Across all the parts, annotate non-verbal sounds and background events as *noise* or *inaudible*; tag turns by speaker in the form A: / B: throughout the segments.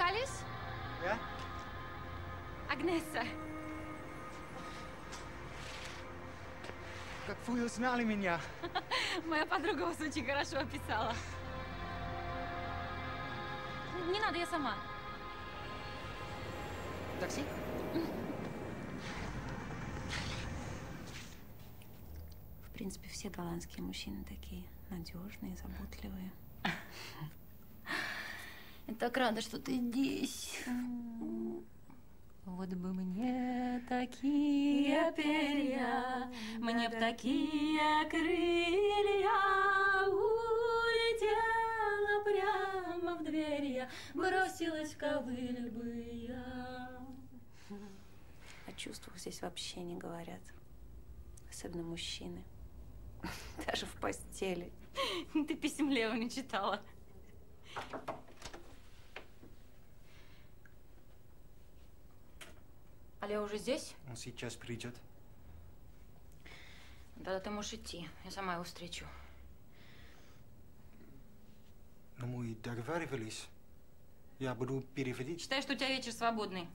A: Калис? Ja? Agnese. Как вы узнали меня? *laughs*
B: Моя подруга вас очень хорошо описала. Не надо, я сама.
A: Такси?
C: В принципе, все голландские мужчины такие надежные, заботливые. *laughs*
B: Я так рада, что ты здесь. Вот бы мне такие перья, мне б такие крылья, улетела прямо в дверь я, бросилась в ковыль бы я.
C: О чувствах здесь вообще не говорят. Особенно мужчины. *laughs* Даже в постели.
B: Ты писем Лео не читала. А Лео уже здесь?
A: Он сейчас придет.
B: Тогда ты можешь идти. Я сама его встречу.
A: Но мы договаривались. Я буду переводить.
B: Считай, что у тебя вечер свободный.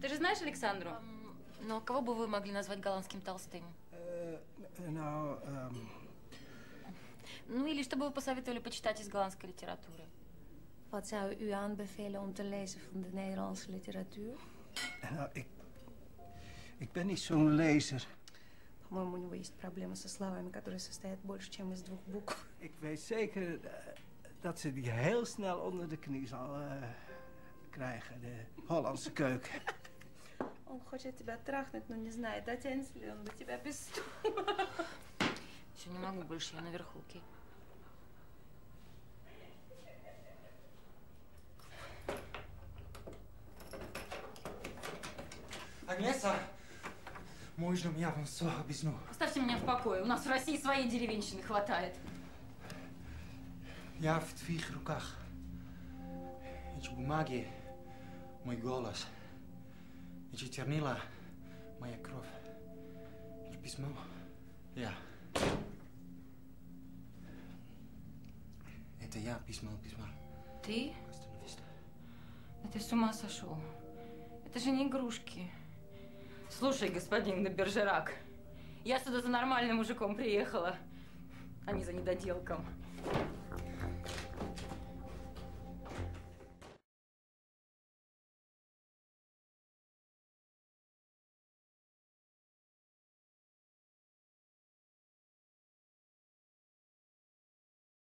B: Ты же знаешь Александру? Но кого бы вы могли назвать голландским толстым?
D: Nou, ehm,
B: Ну или что бы вы посоветовали почитать из голландской литературы?
C: Wat zou u aanbevelen om te lezen van de Nederlandse literatuur?
D: nou, ik, ik ben niet zo'n lezer.
C: По-моему, у него есть проблемы со словами, которые состоят больше, чем из двух букв.
D: Ik weet zeker eh, dat ze die heel snel onder de knie zal eh, krijgen, de Hollandse keuken.
C: Он хочет тебя трахнуть, но не знает, дотянется ли он до тебя без
B: Все, не могу больше, я наверху, окей?
A: Агнеса! Можно я вам все объясню?
B: Оставьте меня в покое. У нас в России своей деревенщины хватает.
A: Я в твоих руках. Эти бумаги, мой голос. Эти чернила, моя кровь. Эти письмо, я. Это я письмо, письмо.
B: Ты?
A: Остановись.
B: Да ты с ума сошел. Это же не игрушки. Слушай, господин де Бержерак, я сюда за нормальным мужиком приехала, а не за недоделком.